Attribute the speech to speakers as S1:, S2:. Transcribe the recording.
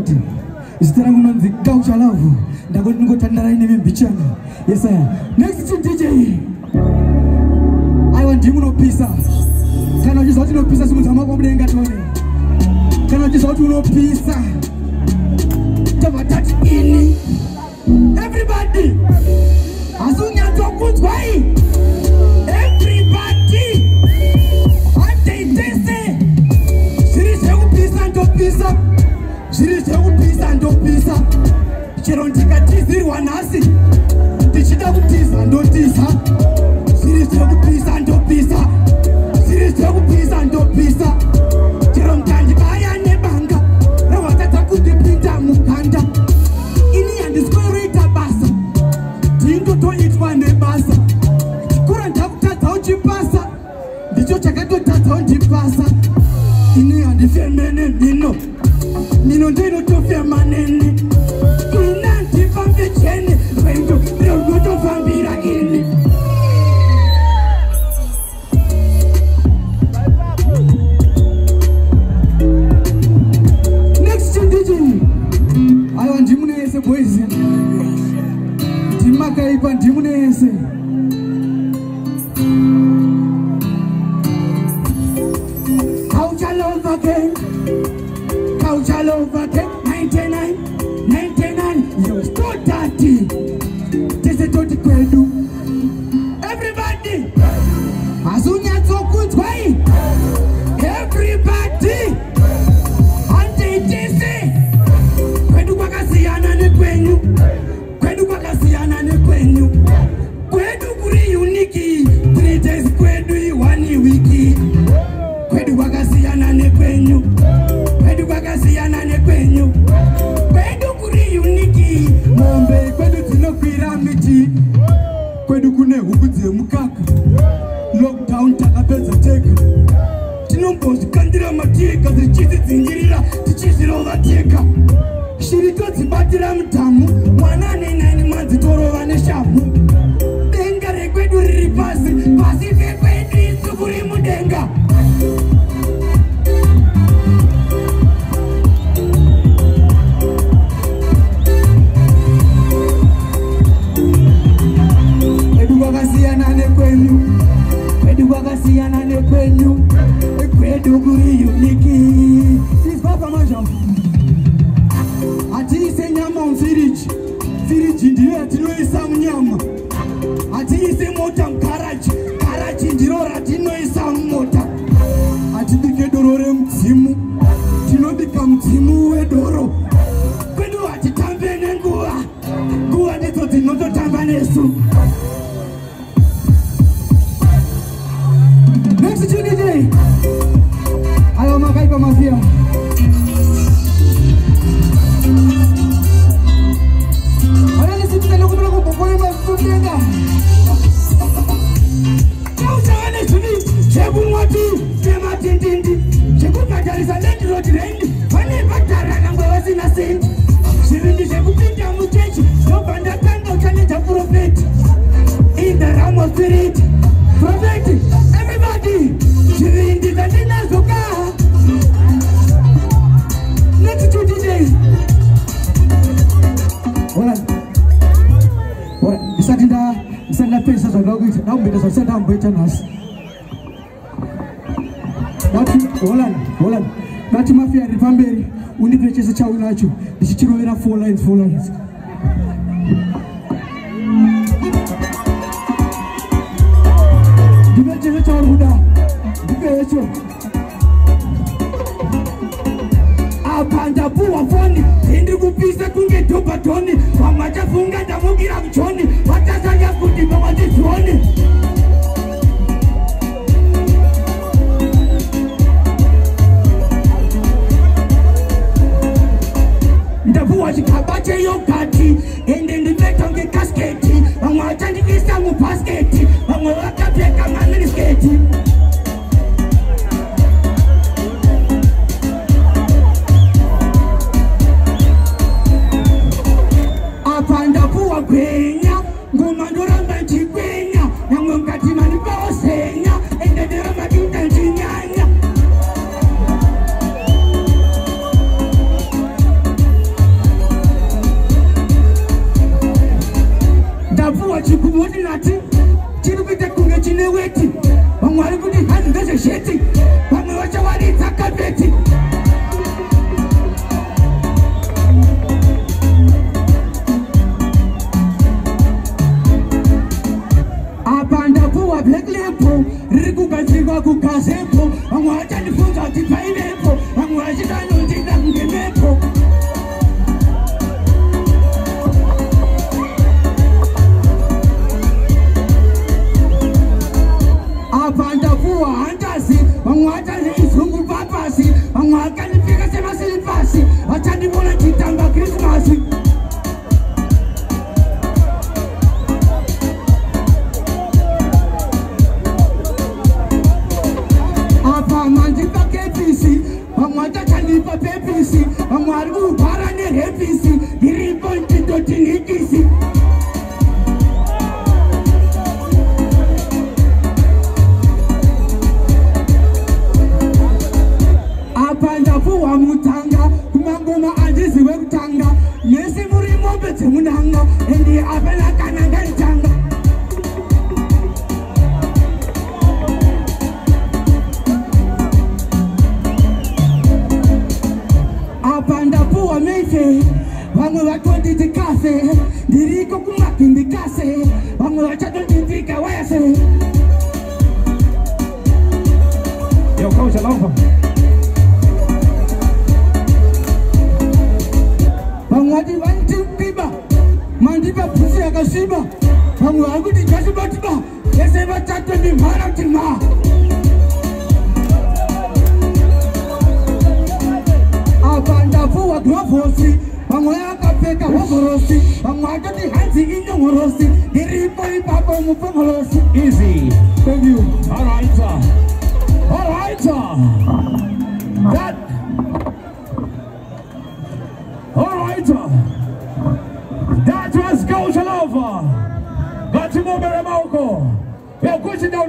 S1: ndakati zita rangu nonzi kauchalavu ndangoti ndingotandara ine vembichana yesaya next dj aiwa ndimunopisa kana uchiziva kuti unopisa simudza mako mudenga tone kana uchiziva kuti unopisa tobva tati ini ndopisa. Chero ndikatizirwa boys ndimakaipa ndimunese dzinokwira miti kwedu kune huku dzemukaka. Lockdown takapedza tega. Tinombozvikandira mateka tichizvidzingirira tichizvirova teka shiri todzibatira mutamu mwana ane naini mwadzi torova neshamu nyama mufiriji firiji ndiyo yatinoisa munyama. Hatiise mota mugaraji garaji ndiro ratinoisa mumota. Hatibike doro remudzimu. Tinobika mudzimu wedoro. Kwedu hatitambe nenguva. Nguva ndidzo dzinototamba nesu spirit profeti everybody. Zvivindi zvandinazo ka next two dj ndisati nda ndisati ndapedzisa zvandaukuita ndakumboita zvandisati ndamboita nhasi. Dati holland holland. Dati mafia riri pamberi undipe chese chaunacho. Ndichichirovera four lines four lines kuda ndipe hecho apa ndapuhwa foni indi kupisa kunge dhobhatoni vamwe vachafunga ndamukira kuchoni vatasanya kuti vamwe ndizvoni vamwe vachandifunza kuti paivepo vamwe vachitanondinda kunge mepo apa ndapuwa handazi vamwe vachanzi izungu papasi vamwe vakandipfeka apa mandipa kepisi vamwe vatachandipa pepisi vamwe vari kurwara nerepisi ndiripo ndindotinikisi apa ndapuhwa mutanga kumangoma andiziwe kutanga nesi muri mombe dzemunanga endi apena kana ngaitanga vamwe vatonditi kase ndiriko kumagindi kase vamwe vachatondindika wese.
S2: Yokausha lauva
S1: vamwe vati vandipiba mandipa pusi yakasviba vamwe vari kuti jasibatiba yese vatatu ndimhara tima horosi Amagati hansi inyo horosi Diripoi papa mupem horosi Easy. Thank you. Alright
S2: Alright
S1: That. Alright
S2: That was Coach Love Gatimu Beremauko We're going down